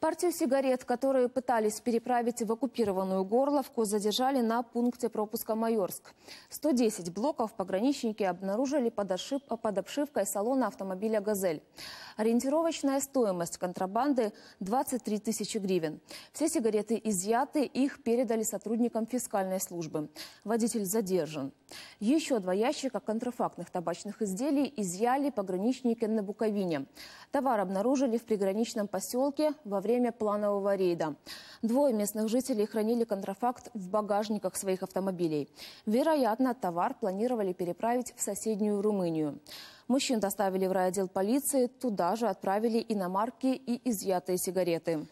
Партию сигарет, которые пытались переправить в оккупированную Горловку, задержали на пункте пропуска Майорск. 110 блоков пограничники обнаружили под, ошиб... под обшивкой салона автомобиля «Газель». Ориентировочная стоимость контрабанды – 23 тысячи гривен. Все сигареты изъяты, их передали сотрудникам фискальной службы. Водитель задержан. Еще два ящика контрафактных табачных изделий изъяли пограничники на Буковине. Товар обнаружили в приграничном поселке во время планового рейда. Двое местных жителей хранили контрафакт в багажниках своих автомобилей. Вероятно, товар планировали переправить в соседнюю Румынию. Мужчин доставили в райотдел полиции, туда же отправили иномарки и изъятые сигареты.